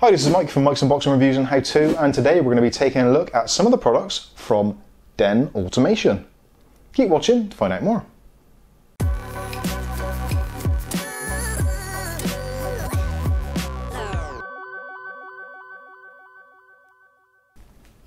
Hi, this is Mike from Mike's Unboxing Reviews and How To, and today we're going to be taking a look at some of the products from Den Automation. Keep watching to find out more.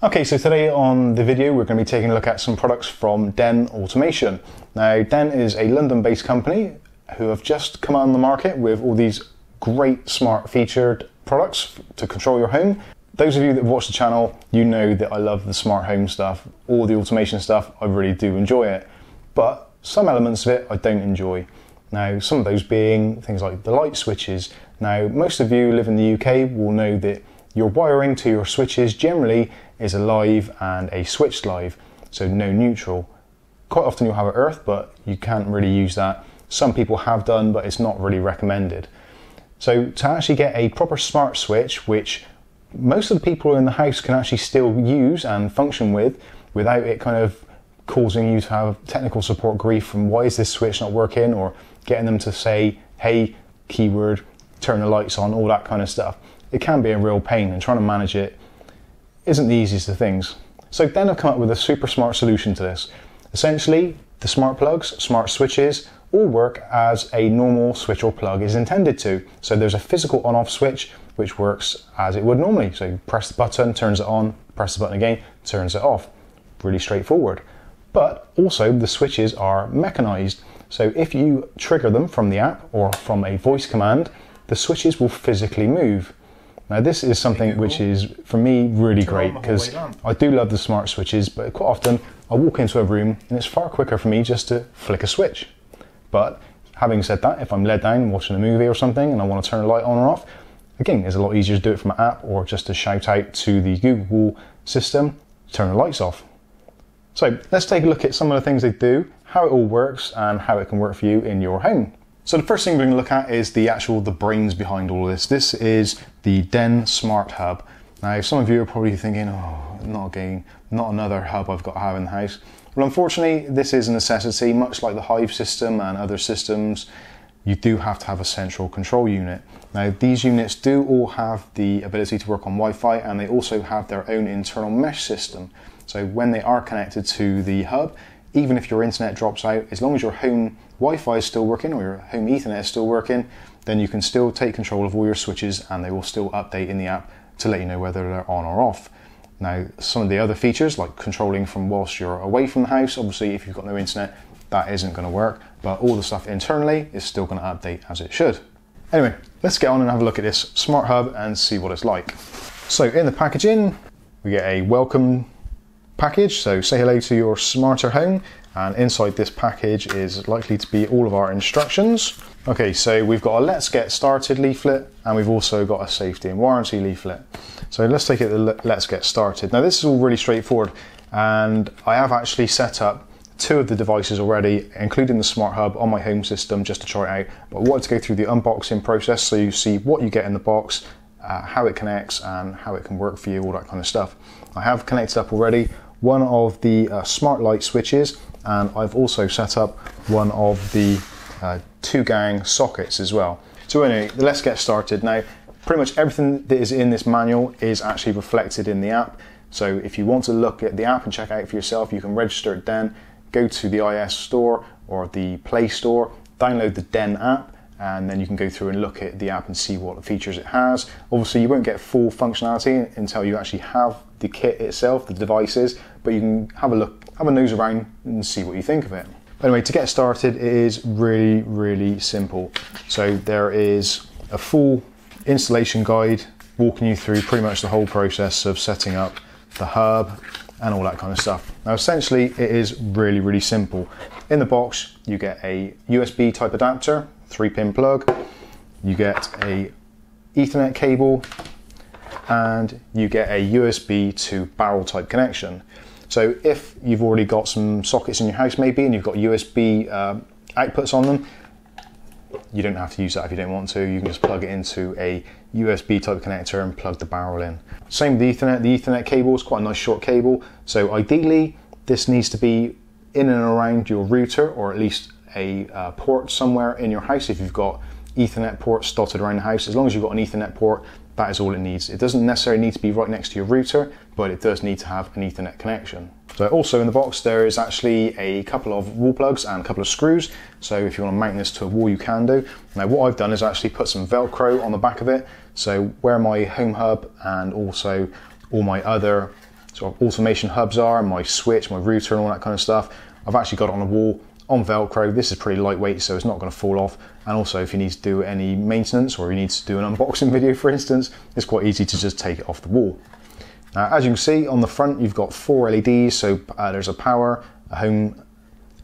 Okay, so today on the video we're going to be taking a look at some products from Den Automation. Now, Den is a London-based company who have just come on the market with all these great smart featured products to control your home. Those of you that watch the channel, you know that I love the smart home stuff, all the automation stuff, I really do enjoy it. But some elements of it I don't enjoy. Now, some of those being things like the light switches. Now, most of you live in the UK will know that your wiring to your switches generally is a live and a switched live, so no neutral. Quite often you'll have an earth, but you can't really use that. Some people have done, but it's not really recommended. So to actually get a proper smart switch, which most of the people in the house can actually still use and function with without it kind of causing you to have technical support grief from why is this switch not working or getting them to say, hey, keyword, turn the lights on, all that kind of stuff. It can be a real pain and trying to manage it isn't the easiest of things. So Den have come up with a super smart solution to this. Essentially, the smart plugs, smart switches, all work as a normal switch or plug is intended to. So there's a physical on-off switch which works as it would normally. So you press the button, turns it on, press the button again, turns it off. Really straightforward. But also the switches are mechanized. So if you trigger them from the app or from a voice command, the switches will physically move. Now this is something which is for me really great because I do love the smart switches, but quite often I walk into a room and it's far quicker for me just to flick a switch. But having said that, if I'm led down watching a movie or something and I want to turn a light on or off, again, it's a lot easier to do it from an app or just to shout out to the Google system, turn the lights off. So let's take a look at some of the things they do, how it all works and how it can work for you in your home. So the first thing we're going to look at is the actual, the brains behind all of this. This is the Den Smart Hub. Now, some of you are probably thinking, oh, not again, not another hub I've got to have in the house. Well, unfortunately, this is a necessity, much like the Hive system and other systems, you do have to have a central control unit. Now, these units do all have the ability to work on Wi-Fi and they also have their own internal mesh system. So when they are connected to the hub, even if your internet drops out, as long as your home Wi-Fi is still working or your home Ethernet is still working, then you can still take control of all your switches and they will still update in the app to let you know whether they're on or off. Now, some of the other features like controlling from whilst you're away from the house, obviously if you've got no internet, that isn't going to work, but all the stuff internally is still going to update as it should. Anyway, let's get on and have a look at this smart hub and see what it's like. So in the packaging, we get a welcome package. So say hello to your smarter home. And inside this package is likely to be all of our instructions. Okay, so we've got a let's get started leaflet and we've also got a safety and warranty leaflet. So let's take it to let's get started. Now this is all really straightforward and I have actually set up two of the devices already, including the smart hub on my home system just to try it out. But I wanted to go through the unboxing process so you see what you get in the box, uh, how it connects and how it can work for you, all that kind of stuff. I have connected up already one of the uh, smart light switches and I've also set up one of the uh, two gang sockets as well. So anyway, let's get started. Now, pretty much everything that is in this manual is actually reflected in the app. So if you want to look at the app and check out for yourself, you can register it then, go to the iOS store or the Play Store, download the Den app, and then you can go through and look at the app and see what features it has. Obviously, you won't get full functionality until you actually have the kit itself, the devices, but you can have a look, have a nose around and see what you think of it. Anyway, to get started, it is really, really simple. So there is a full installation guide walking you through pretty much the whole process of setting up the hub and all that kind of stuff. Now essentially it is really really simple. In the box you get a USB type adapter, 3 pin plug, you get a ethernet cable and you get a USB to barrel type connection. So if you've already got some sockets in your house maybe and you've got USB uh, outputs on them, you don't have to use that if you don't want to. You can just plug it into a USB type connector and plug the barrel in. Same with the Ethernet. The Ethernet cable is quite a nice short cable. So ideally, this needs to be in and around your router or at least a uh, port somewhere in your house if you've got Ethernet ports dotted around the house. As long as you've got an Ethernet port, that is all it needs. It doesn't necessarily need to be right next to your router, but it does need to have an Ethernet connection. So also in the box there is actually a couple of wall plugs and a couple of screws. So if you want to mount this to a wall you can do. Now what I've done is actually put some Velcro on the back of it. So where my home hub and also all my other sort of automation hubs are, my switch, my router and all that kind of stuff, I've actually got it on a wall on Velcro. This is pretty lightweight, so it's not going to fall off. And also, if you need to do any maintenance or you need to do an unboxing video, for instance, it's quite easy to just take it off the wall. Now, as you can see on the front, you've got four LEDs. So uh, there's a power, a home,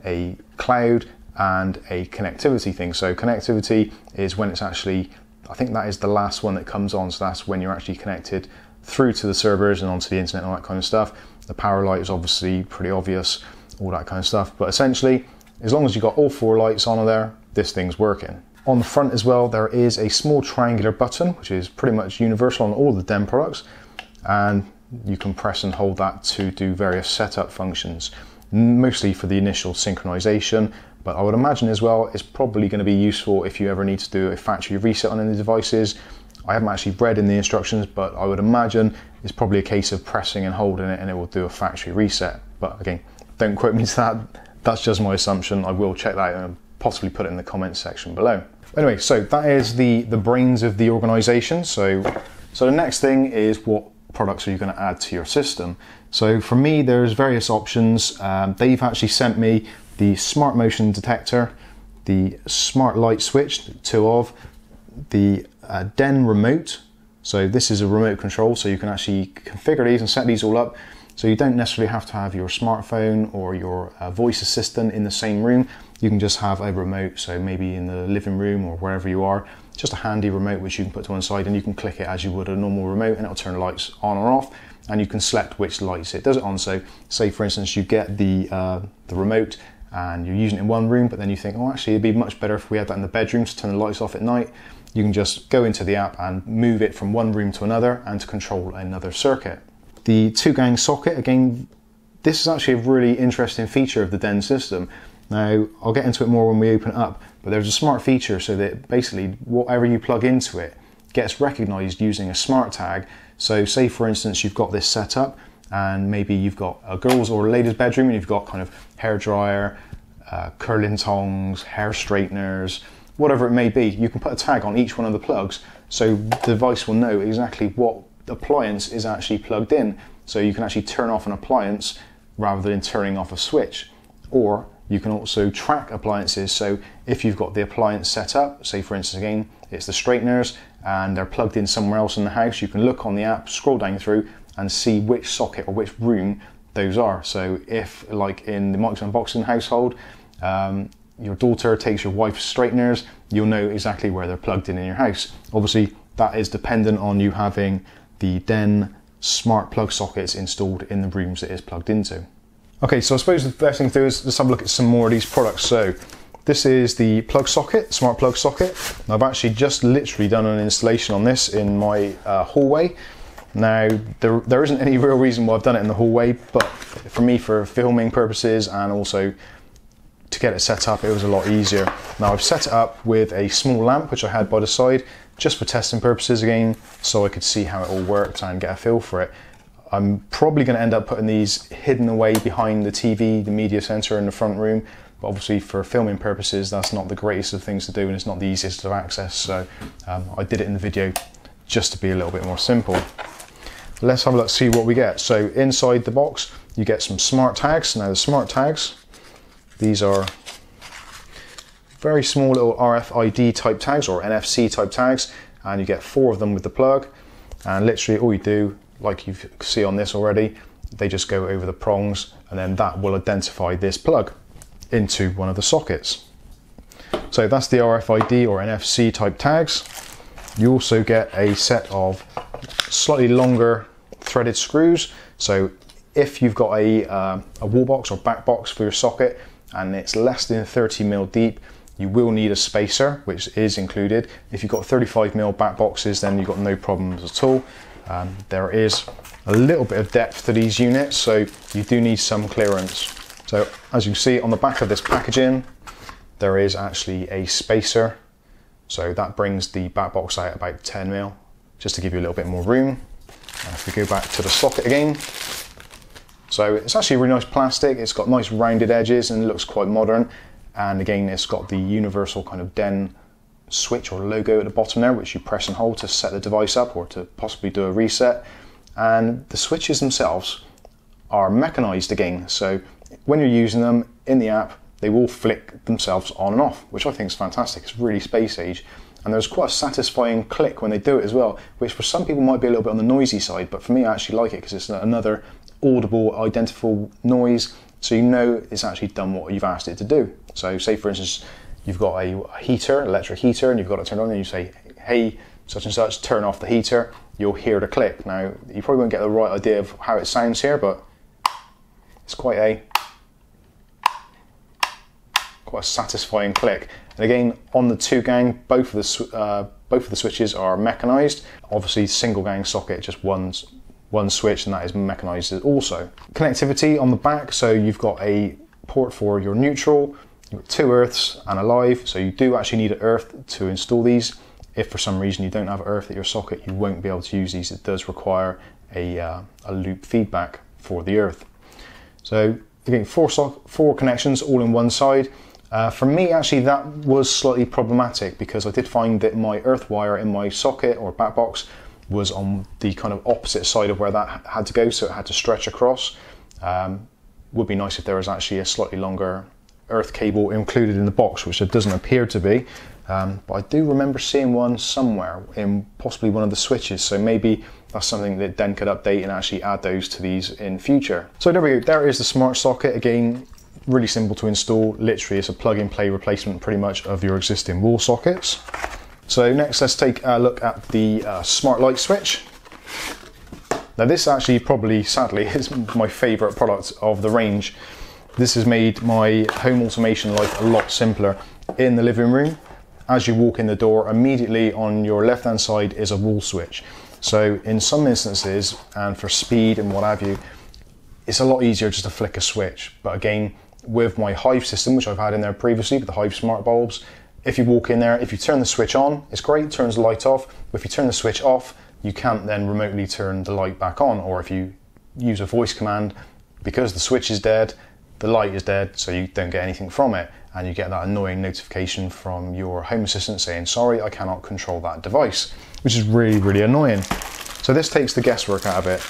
a cloud, and a connectivity thing. So connectivity is when it's actually, I think that is the last one that comes on. So that's when you're actually connected through to the servers and onto the internet and all that kind of stuff. The power light is obviously pretty obvious, all that kind of stuff. But essentially, as long as you've got all four lights on there, this thing's working. On the front as well, there is a small triangular button, which is pretty much universal on all the DEN products. And you can press and hold that to do various setup functions, mostly for the initial synchronization. But I would imagine as well, it's probably going to be useful if you ever need to do a factory reset on any devices. I haven't actually read in the instructions, but I would imagine it's probably a case of pressing and holding it and it will do a factory reset. But again, don't quote me to that that's just my assumption. I will check that and possibly put it in the comments section below. Anyway, so that is the, the brains of the organization. So, so the next thing is what products are you going to add to your system? So for me, there's various options. Um, they've actually sent me the smart motion detector, the smart light switch, two of, the uh, Den remote. So this is a remote control, so you can actually configure these and set these all up so you don't necessarily have to have your smartphone or your uh, voice assistant in the same room. You can just have a remote, so maybe in the living room or wherever you are, just a handy remote which you can put to one side and you can click it as you would a normal remote and it'll turn lights on or off and you can select which lights it does it on. So say for instance you get the, uh, the remote and you're using it in one room but then you think, oh actually it'd be much better if we had that in the bedroom to turn the lights off at night. You can just go into the app and move it from one room to another and to control another circuit. The two gang socket, again, this is actually a really interesting feature of the DEN system. Now, I'll get into it more when we open up, but there's a smart feature so that basically whatever you plug into it gets recognized using a smart tag. So say for instance, you've got this set up and maybe you've got a girl's or a lady's bedroom and you've got kind of hair dryer, uh, curling tongs, hair straighteners, whatever it may be. You can put a tag on each one of the plugs so the device will know exactly what appliance is actually plugged in. So you can actually turn off an appliance rather than turning off a switch. Or you can also track appliances. So if you've got the appliance set up, say for instance again, it's the straighteners and they're plugged in somewhere else in the house, you can look on the app, scroll down through and see which socket or which room those are. So if like in the Mike's Unboxing household, um, your daughter takes your wife's straighteners, you'll know exactly where they're plugged in in your house. Obviously, that is dependent on you having the DEN smart plug sockets installed in the rooms it is plugged into. Okay, so I suppose the first thing to do is just have a look at some more of these products. So this is the plug socket, smart plug socket. I've actually just literally done an installation on this in my uh, hallway. Now, there, there isn't any real reason why I've done it in the hallway, but for me, for filming purposes and also to get it set up, it was a lot easier. Now I've set it up with a small lamp, which I had by the side, just for testing purposes again, so I could see how it all worked and get a feel for it. I'm probably going to end up putting these hidden away behind the TV, the media center in the front room, but obviously for filming purposes, that's not the greatest of things to do and it's not the easiest of access, so um, I did it in the video just to be a little bit more simple. Let's have a look, see what we get. So inside the box, you get some smart tags. Now the smart tags, these are very small little RFID type tags or NFC type tags and you get four of them with the plug and literally all you do like you see on this already they just go over the prongs and then that will identify this plug into one of the sockets. So that's the RFID or NFC type tags. You also get a set of slightly longer threaded screws. So if you've got a, uh, a wall box or back box for your socket and it's less than 30 mil deep, you will need a spacer, which is included. If you've got 35 mil back boxes, then you've got no problems at all. Um, there is a little bit of depth to these units, so you do need some clearance. So as you can see on the back of this packaging, there is actually a spacer. So that brings the back box out about 10 mil. just to give you a little bit more room. And if we go back to the socket again, so it's actually really nice plastic. It's got nice rounded edges and looks quite modern. And again, it's got the universal kind of DEN switch or logo at the bottom there, which you press and hold to set the device up or to possibly do a reset. And the switches themselves are mechanized again. So when you're using them in the app, they will flick themselves on and off, which I think is fantastic. It's really space age. And there's quite a satisfying click when they do it as well, which for some people might be a little bit on the noisy side, but for me, I actually like it because it's another audible, identifiable noise, so you know it's actually done what you've asked it to do. So, say for instance, you've got a heater, an electric heater, and you've got it turned on, and you say, "Hey, such and such, turn off the heater." You'll hear the click. Now, you probably won't get the right idea of how it sounds here, but it's quite a quite a satisfying click. And again, on the two gang, both of the uh, both of the switches are mechanized. Obviously, single gang socket, just one one switch, and that is mechanized also. Connectivity on the back, so you've got a port for your neutral, you've got two earths and a live, so you do actually need an earth to install these. If for some reason you don't have earth at your socket, you won't be able to use these. It does require a, uh, a loop feedback for the earth. So again, four, so four connections all in one side. Uh, for me, actually, that was slightly problematic because I did find that my earth wire in my socket or back box was on the kind of opposite side of where that had to go, so it had to stretch across. Um, would be nice if there was actually a slightly longer earth cable included in the box, which there doesn't appear to be. Um, but I do remember seeing one somewhere in possibly one of the switches, so maybe that's something that Den could update and actually add those to these in future. So there we go, there is the smart socket. Again, really simple to install. Literally, it's a plug and play replacement pretty much of your existing wall sockets. So next, let's take a look at the uh, smart light switch. Now this actually probably, sadly, is my favorite product of the range. This has made my home automation life a lot simpler. In the living room, as you walk in the door, immediately on your left hand side is a wall switch. So in some instances, and for speed and what have you, it's a lot easier just to flick a switch. But again, with my Hive system, which I've had in there previously with the Hive smart bulbs, if you walk in there, if you turn the switch on, it's great, turns the light off. But if you turn the switch off, you can't then remotely turn the light back on. Or if you use a voice command, because the switch is dead, the light is dead, so you don't get anything from it. And you get that annoying notification from your home assistant saying, sorry, I cannot control that device, which is really, really annoying. So this takes the guesswork out of it.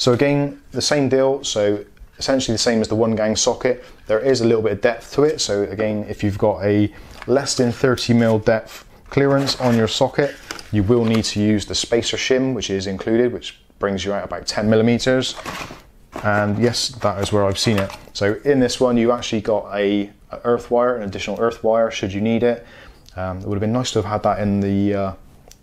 So again, the same deal. So essentially the same as the one gang socket. There is a little bit of depth to it. So again, if you've got a less than 30 mil depth clearance on your socket, you will need to use the spacer shim, which is included, which brings you out about 10 millimeters. And yes, that is where I've seen it. So in this one, you actually got a, a earth wire, an additional earth wire, should you need it. Um, it would have been nice to have had that in the uh,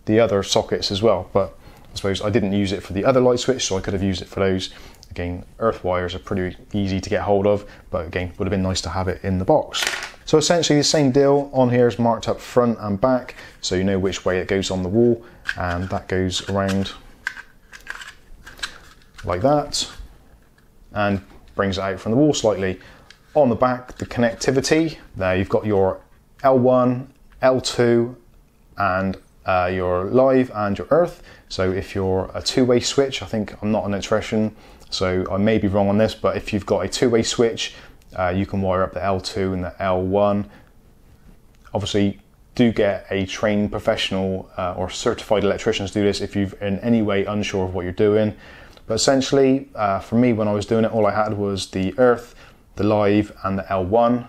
the other sockets as well, but I suppose I didn't use it for the other light switch, so I could have used it for those. Again, earth wires are pretty easy to get hold of, but again, would have been nice to have it in the box. So essentially the same deal on here is marked up front and back, so you know which way it goes on the wall, and that goes around like that, and brings it out from the wall slightly. On the back, the connectivity, there you've got your L1, L2, and uh, your live and your earth. So if you're a two-way switch, I think I'm not an electrician, so I may be wrong on this, but if you've got a two-way switch, uh, you can wire up the L2 and the L1. Obviously, do get a trained professional uh, or certified electrician to do this if you're in any way unsure of what you're doing. But essentially, uh, for me, when I was doing it, all I had was the earth, the live, and the L1.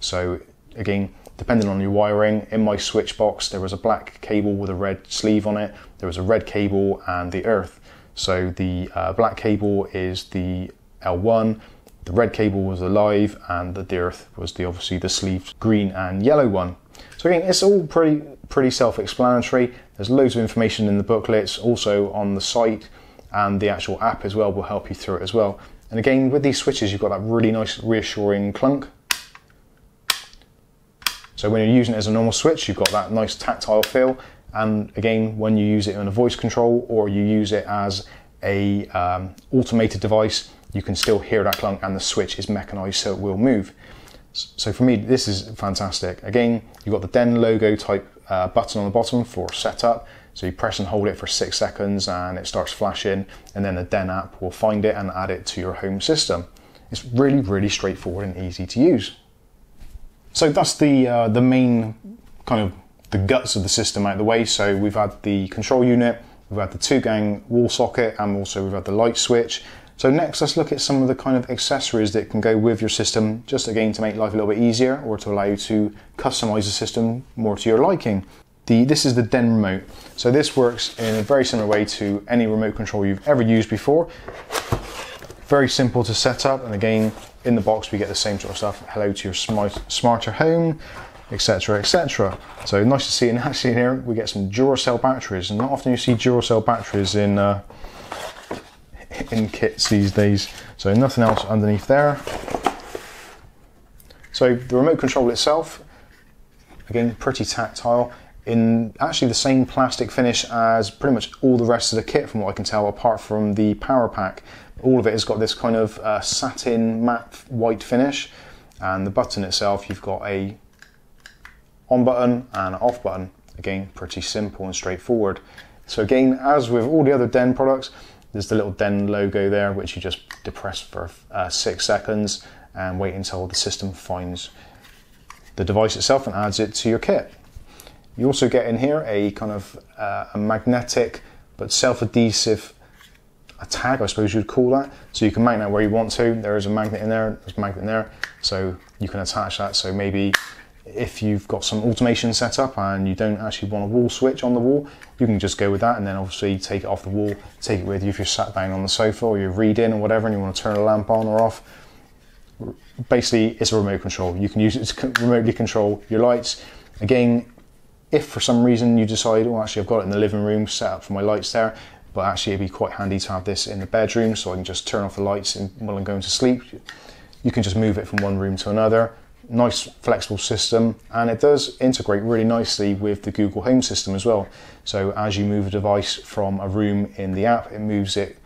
So again, depending on your wiring, in my switch box, there was a black cable with a red sleeve on it. There was a red cable and the earth. So the uh, black cable is the L1, the red cable was the live, and the earth was the obviously the sleeved green and yellow one. So again, it's all pretty pretty self-explanatory. There's loads of information in the booklets, also on the site, and the actual app as well will help you through it as well. And again, with these switches, you've got that really nice reassuring clunk. So when you're using it as a normal switch, you've got that nice tactile feel, and again, when you use it on a voice control or you use it as a um, automated device, you can still hear that clunk and the switch is mechanized so it will move. So for me, this is fantastic. Again, you've got the Den logo type uh, button on the bottom for setup. So you press and hold it for six seconds and it starts flashing, and then the Den app will find it and add it to your home system. It's really, really straightforward and easy to use. So that's the uh, the main kind of the guts of the system out of the way. So we've had the control unit, we've had the two gang wall socket, and also we've had the light switch. So next, let's look at some of the kind of accessories that can go with your system, just again to make life a little bit easier or to allow you to customize the system more to your liking. The, this is the Den remote. So this works in a very similar way to any remote control you've ever used before. Very simple to set up, and again, in the box we get the same sort of stuff. Hello to your smart, smarter home, etc., etc. So nice to see. And actually, here we get some Duracell batteries, and not often you see Duracell batteries in uh, in kits these days. So nothing else underneath there. So the remote control itself, again, pretty tactile in actually the same plastic finish as pretty much all the rest of the kit from what I can tell apart from the power pack. All of it has got this kind of uh, satin matte white finish and the button itself you've got a on button and off button. Again pretty simple and straightforward. So again as with all the other Den products there's the little Den logo there which you just depress for uh, six seconds and wait until the system finds the device itself and adds it to your kit. You also get in here a kind of uh, a magnetic but self-adhesive a tag, I suppose you'd call that. So you can mount that where you want to. There is a magnet in there, there's a magnet in there, so you can attach that. So maybe if you've got some automation set up and you don't actually want a wall switch on the wall, you can just go with that and then obviously take it off the wall, take it with you if you're sat down on the sofa or you're reading or whatever and you want to turn a lamp on or off. Basically, it's a remote control. You can use it to remotely control your lights. Again, if for some reason you decide, oh, actually, I've got it in the living room set up for my lights there, but actually, it'd be quite handy to have this in the bedroom so I can just turn off the lights while I'm going to sleep. You can just move it from one room to another. Nice flexible system, and it does integrate really nicely with the Google Home system as well. So, as you move a device from a room in the app, it moves it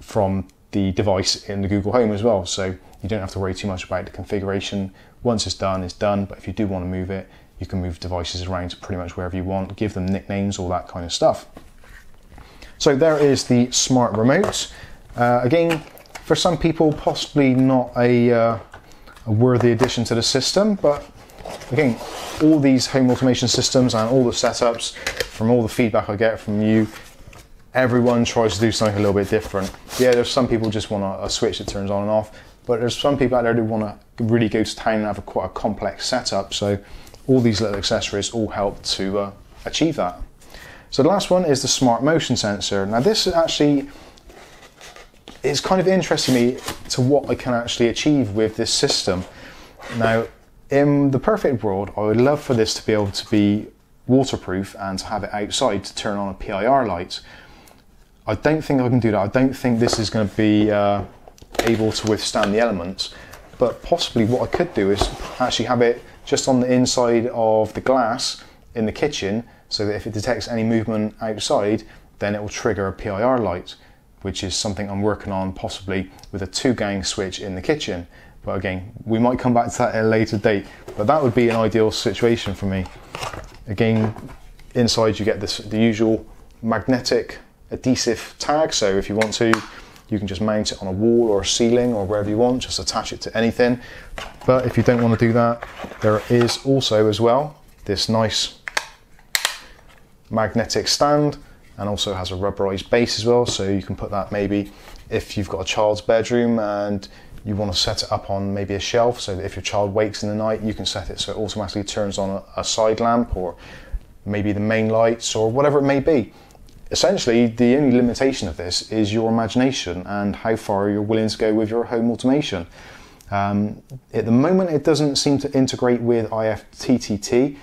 from the device in the Google Home as well. So, you don't have to worry too much about the configuration. Once it's done, it's done, but if you do want to move it, you can move devices around to pretty much wherever you want, give them nicknames, all that kind of stuff. So there is the smart remote. Uh, again, for some people, possibly not a, uh, a worthy addition to the system, but again, all these home automation systems and all the setups, from all the feedback I get from you, everyone tries to do something a little bit different. Yeah, there's some people just want a, a switch that turns on and off, but there's some people out there who want to really go to town and have a quite a complex setup. So all these little accessories all help to uh, achieve that. So the last one is the smart motion sensor. Now this is actually is kind of interesting me to what I can actually achieve with this system. Now, in the perfect world, I would love for this to be able to be waterproof and to have it outside to turn on a PIR light. I don't think I can do that. I don't think this is going to be uh, able to withstand the elements. But possibly what I could do is actually have it just on the inside of the glass in the kitchen so that if it detects any movement outside, then it will trigger a PIR light, which is something I'm working on possibly with a two gang switch in the kitchen. But again, we might come back to that at a later date, but that would be an ideal situation for me. Again, inside you get this, the usual magnetic adhesive tag, so if you want to, you can just mount it on a wall or a ceiling or wherever you want, just attach it to anything. But if you don't want to do that, there is also as well this nice magnetic stand and also has a rubberized base as well. So you can put that maybe if you've got a child's bedroom and you want to set it up on maybe a shelf. So that if your child wakes in the night you can set it so it automatically turns on a, a side lamp or maybe the main lights or whatever it may be. Essentially the only limitation of this is your imagination and how far you're willing to go with your home automation. Um, at the moment it doesn't seem to integrate with IFTTT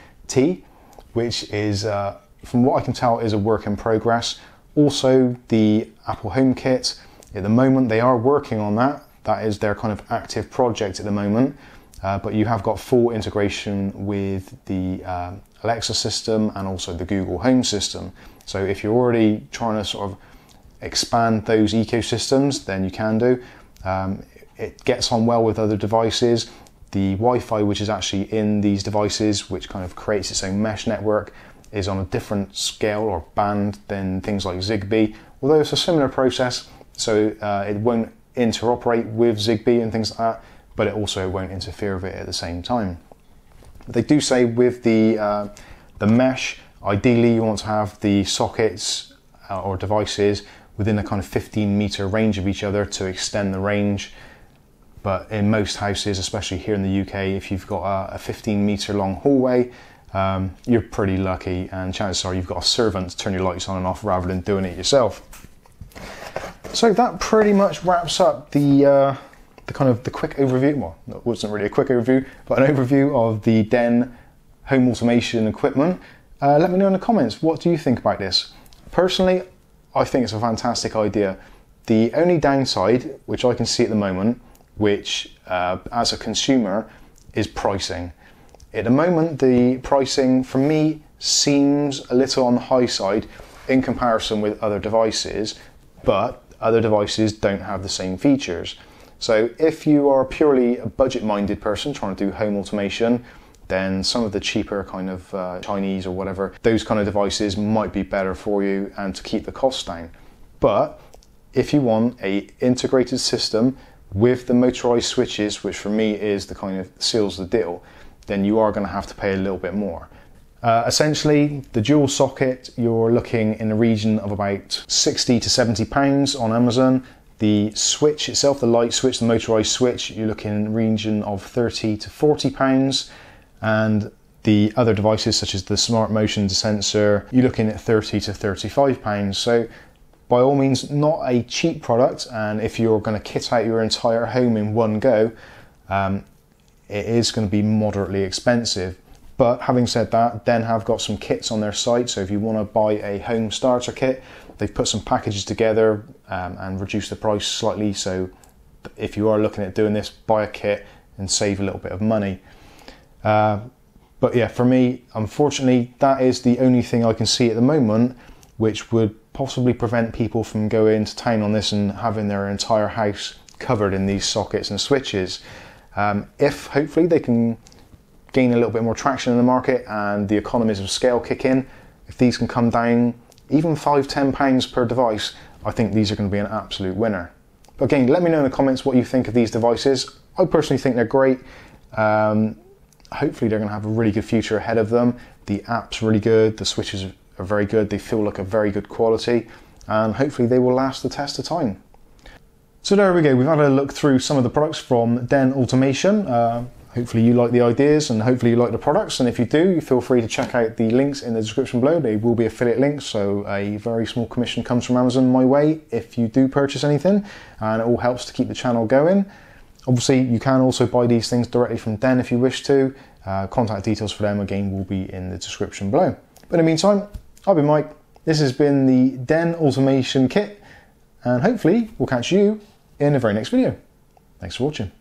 which is uh, from what I can tell, is a work in progress. Also, the Apple HomeKit, at the moment, they are working on that. That is their kind of active project at the moment. Uh, but you have got full integration with the uh, Alexa system and also the Google Home system. So if you're already trying to sort of expand those ecosystems, then you can do. Um, it gets on well with other devices. The Wi Fi, which is actually in these devices, which kind of creates its own mesh network, is on a different scale or band than things like Zigbee, although it's a similar process, so uh, it won't interoperate with Zigbee and things like that, but it also won't interfere with it at the same time. They do say with the uh, the mesh, ideally you want to have the sockets uh, or devices within a kind of 15 meter range of each other to extend the range. But in most houses, especially here in the UK, if you've got a, a 15 meter long hallway, um, you're pretty lucky, and chances are you've got a servant to turn your lights on and off rather than doing it yourself. So that pretty much wraps up the uh, the kind of the quick overview. Well, it wasn't really a quick overview, but an overview of the Den home automation equipment. Uh, let me know in the comments what do you think about this. Personally, I think it's a fantastic idea. The only downside, which I can see at the moment, which uh, as a consumer, is pricing. At the moment, the pricing for me seems a little on the high side in comparison with other devices, but other devices don't have the same features. So if you are purely a budget minded person trying to do home automation, then some of the cheaper kind of uh, Chinese or whatever, those kind of devices might be better for you and to keep the costs down. But if you want a integrated system with the motorized switches, which for me is the kind of seals the deal, then you are going to have to pay a little bit more. Uh, essentially, the dual socket, you're looking in the region of about 60 to 70 pounds on Amazon. The switch itself, the light switch, the motorized switch, you're looking in the region of 30 to 40 pounds and the other devices such as the smart motion sensor you're looking at 30 to 35 pounds so by all means not a cheap product and if you're going to kit out your entire home in one go um, it is going to be moderately expensive. But having said that Den have got some kits on their site. So if you want to buy a home starter kit they've put some packages together um, and reduced the price slightly. So if you are looking at doing this buy a kit and save a little bit of money. Uh, but yeah, for me, unfortunately, that is the only thing I can see at the moment which would possibly prevent people from going to town on this and having their entire house covered in these sockets and switches. Um, if hopefully they can gain a little bit more traction in the market and the economies of scale kick in, if these can come down even five, ten pounds per device, I think these are going to be an absolute winner. But again, let me know in the comments what you think of these devices. I personally think they're great. Um, hopefully they're going to have a really good future ahead of them. The app's really good, the switches are very good, they feel like a very good quality, and hopefully they will last the test of time. So there we go, we've had a look through some of the products from Den Automation. Uh, hopefully you like the ideas and hopefully you like the products, and if you do, feel free to check out the links in the description below. They will be affiliate links, so a very small commission comes from Amazon my way if you do purchase anything, and it all helps to keep the channel going. Obviously, you can also buy these things directly from Den if you wish to. Uh, contact details for them again will be in the description below. But in the meantime, I've been Mike. This has been the Den Automation Kit, and hopefully, we'll catch you in the very next video. Thanks for watching.